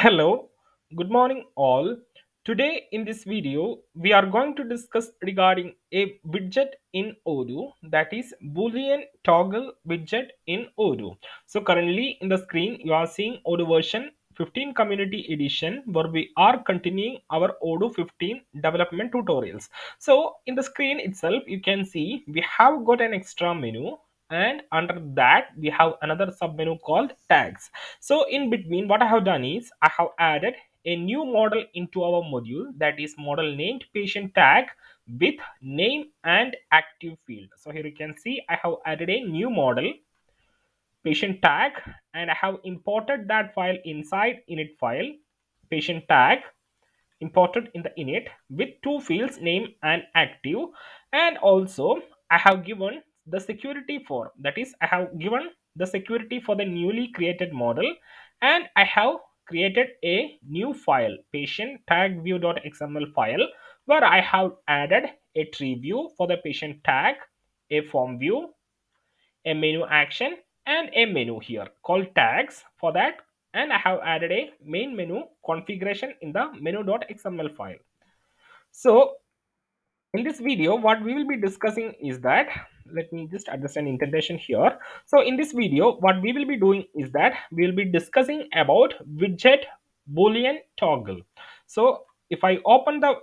Hello, good morning all. Today in this video, we are going to discuss regarding a widget in Odoo that is Boolean toggle widget in Odoo. So currently in the screen, you are seeing Odoo version 15 community edition where we are continuing our Odoo 15 development tutorials. So in the screen itself, you can see we have got an extra menu and under that we have another sub menu called tags. So in between what i have done is i have added a new model into our module that is model named patient tag with name and active field. So here you can see i have added a new model patient tag and i have imported that file inside init file patient tag imported in the init with two fields name and active. And also i have given the security for that is i have given the security for the newly created model and i have created a new file patient tag view.xml file where i have added a tree view for the patient tag a form view a menu action and a menu here called tags for that and I have added a main menu configuration in the menu.xml file. So in this video, what we will be discussing is that, let me just adjust an indentation here. So in this video, what we will be doing is that we will be discussing about widget boolean toggle. So if I open the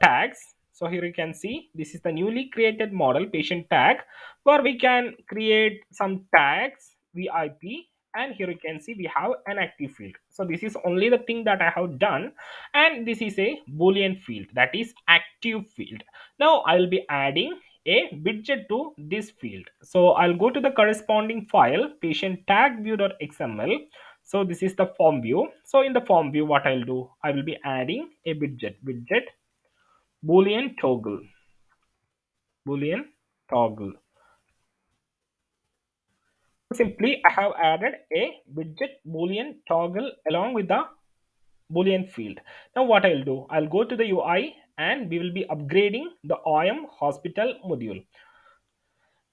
tags, so here you can see this is the newly created model patient tag where we can create some tags VIP and here you can see we have an active field so this is only the thing that i have done and this is a boolean field that is active field now i'll be adding a widget to this field. So i'll go to the corresponding file patient tag view.xml so this is the form view. So in the form view what i'll do i will be adding a widget widget boolean toggle. Boolean toggle. Simply I have added a widget boolean toggle along with the boolean field. Now what I'll do, I'll go to the UI and we will be upgrading the OM hospital module.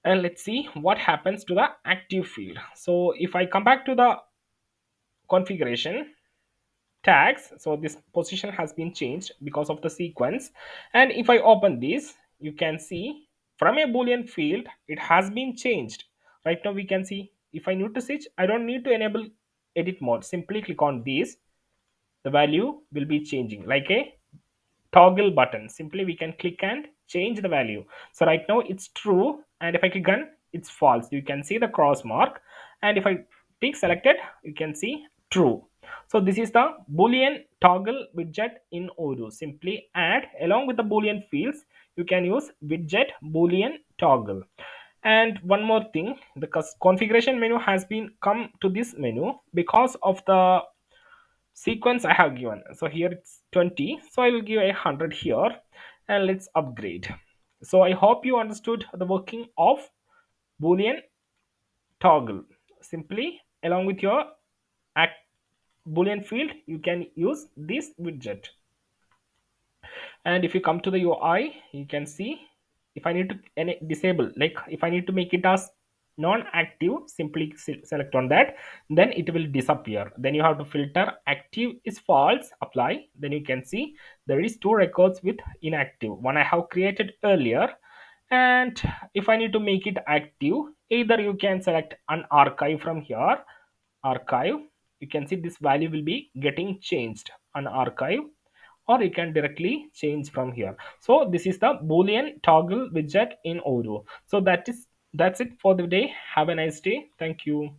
And let's see what happens to the active field. So if I come back to the configuration tags, so this position has been changed because of the sequence. And if I open this, you can see from a boolean field, it has been changed. Right now we can see if I need to switch, I don't need to enable edit mode. Simply click on this The value will be changing like a toggle button. Simply we can click and change the value. So right now it's true. And if I click on, it's false. You can see the cross mark. And if I tick selected, you can see true. So this is the boolean toggle widget in Odoo. Simply add along with the boolean fields, you can use widget boolean toggle and one more thing the configuration menu has been come to this menu because of the sequence i have given. So here it's 20 so i will give a 100 here and let's upgrade. So i hope you understood the working of boolean toggle. Simply along with your act boolean field you can use this widget. And if you come to the ui you can see if I need to disable like if I need to make it as non-active simply select on that. Then it will disappear. Then you have to filter. Active is false apply. Then you can see there is two records with inactive. One I have created earlier. And if I need to make it active either you can select unarchive from here. Archive. You can see this value will be getting changed. Unarchive. Or you can directly change from here. So this is the boolean toggle widget in odoo. So that is that's it for the day. Have a nice day. Thank you